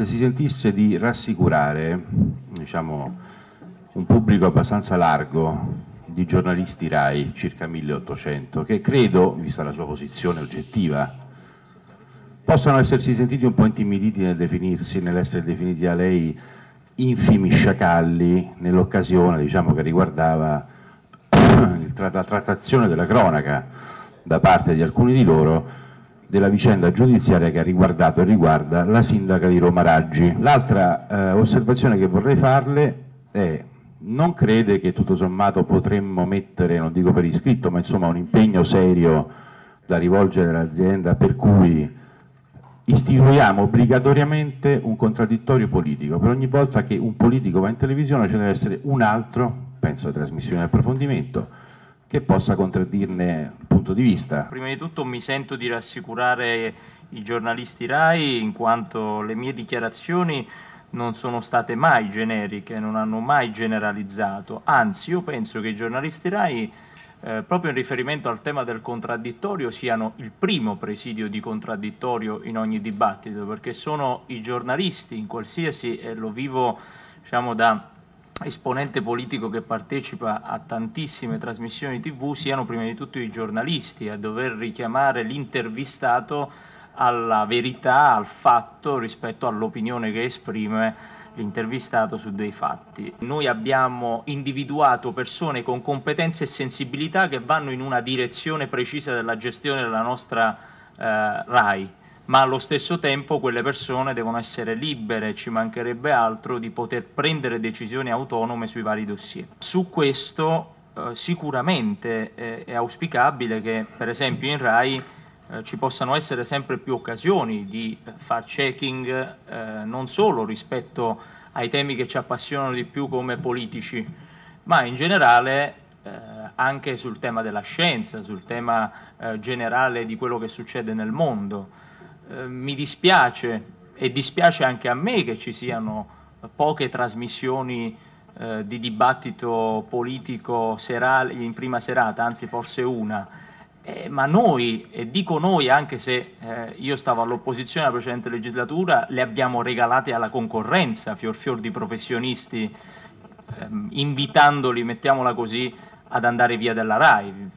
se si sentisse di rassicurare diciamo, un pubblico abbastanza largo di giornalisti RAI, circa 1800, che credo, vista la sua posizione oggettiva, possano essersi sentiti un po' intimiditi nel definirsi, nell'essere definiti da lei infimi sciacalli nell'occasione diciamo, che riguardava la trattazione della cronaca da parte di alcuni di loro della vicenda giudiziaria che ha riguardato e riguarda la sindaca di Roma Raggi. L'altra eh, osservazione che vorrei farle è non crede che tutto sommato potremmo mettere, non dico per iscritto, ma insomma un impegno serio da rivolgere all'azienda per cui istituiamo obbligatoriamente un contraddittorio politico. Per ogni volta che un politico va in televisione ce deve essere un altro, penso alle trasmissioni di approfondimento, che possa contraddirne il punto di vista. Prima di tutto mi sento di rassicurare i giornalisti RAI in quanto le mie dichiarazioni non sono state mai generiche, non hanno mai generalizzato, anzi io penso che i giornalisti RAI eh, proprio in riferimento al tema del contraddittorio siano il primo presidio di contraddittorio in ogni dibattito, perché sono i giornalisti in qualsiasi, e lo vivo diciamo, da esponente politico che partecipa a tantissime trasmissioni tv, siano prima di tutto i giornalisti a dover richiamare l'intervistato alla verità, al fatto rispetto all'opinione che esprime l'intervistato su dei fatti. Noi abbiamo individuato persone con competenze e sensibilità che vanno in una direzione precisa della gestione della nostra eh, RAI, ma allo stesso tempo quelle persone devono essere libere, ci mancherebbe altro, di poter prendere decisioni autonome sui vari dossier. Su questo eh, sicuramente eh, è auspicabile che per esempio in RAI eh, ci possano essere sempre più occasioni di eh, far checking eh, non solo rispetto ai temi che ci appassionano di più come politici, ma in generale eh, anche sul tema della scienza, sul tema generale di quello che succede nel mondo. Eh, mi dispiace e dispiace anche a me che ci siano poche trasmissioni di dibattito politico serale, in prima serata, anzi forse una, eh, ma noi, e dico noi anche se eh, io stavo all'opposizione alla precedente legislatura, le abbiamo regalate alla concorrenza, fior fior di professionisti, ehm, invitandoli, mettiamola così, ad andare via dalla RAI.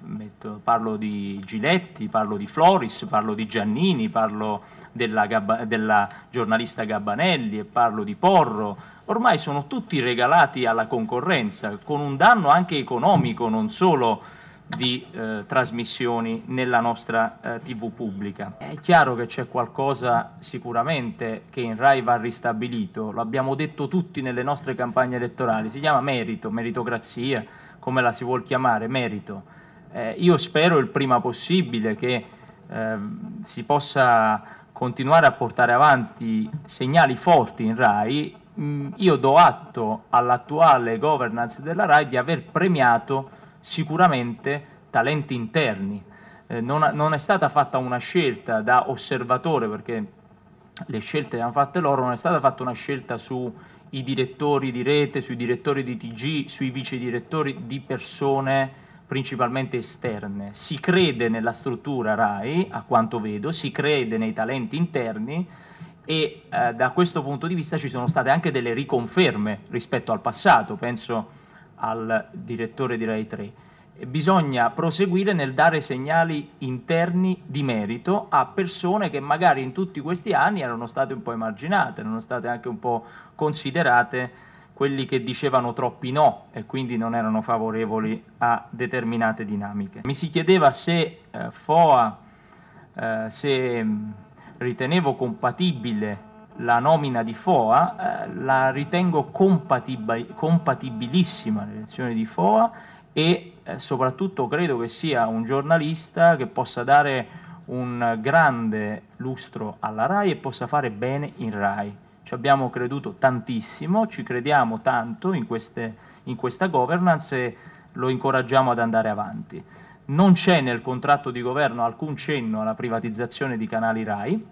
Parlo di Giletti, parlo di Floris, parlo di Giannini, parlo della, della giornalista Gabbanelli e parlo di Porro. Ormai sono tutti regalati alla concorrenza, con un danno anche economico, non solo di eh, trasmissioni nella nostra eh, TV pubblica. È chiaro che c'è qualcosa sicuramente che in RAI va ristabilito, l'abbiamo detto tutti nelle nostre campagne elettorali, si chiama merito, meritocrazia, come la si vuol chiamare, merito. Eh, io spero il prima possibile che ehm, si possa continuare a portare avanti segnali forti in RAI. Mm, io do atto all'attuale governance della RAI di aver premiato sicuramente talenti interni. Eh, non, non, è stata fatta una scelta da osservatore, perché le scelte le hanno fatte loro, non è stata fatta una scelta sui direttori di rete, sui direttori di TG, sui vice direttori di persone principalmente esterne. Si crede nella struttura RAI, a quanto vedo, si crede nei talenti interni e eh, da questo punto di vista ci sono state anche delle riconferme rispetto al passato, penso al direttore di Rai 3. Bisogna proseguire nel dare segnali interni di merito a persone che magari in tutti questi anni erano state un po' emarginate, erano state anche un po' considerate quelli che dicevano troppi no e quindi non erano favorevoli a determinate dinamiche. Mi si chiedeva se eh, FOA, eh, se ritenevo compatibile la nomina di FOA, eh, la ritengo compatib compatibilissima l'elezione di FOA e eh, soprattutto credo che sia un giornalista che possa dare un grande lustro alla RAI e possa fare bene in RAI. Ci abbiamo creduto tantissimo, ci crediamo tanto in, queste, in questa governance e lo incoraggiamo ad andare avanti. Non c'è nel contratto di governo alcun cenno alla privatizzazione di canali RAI,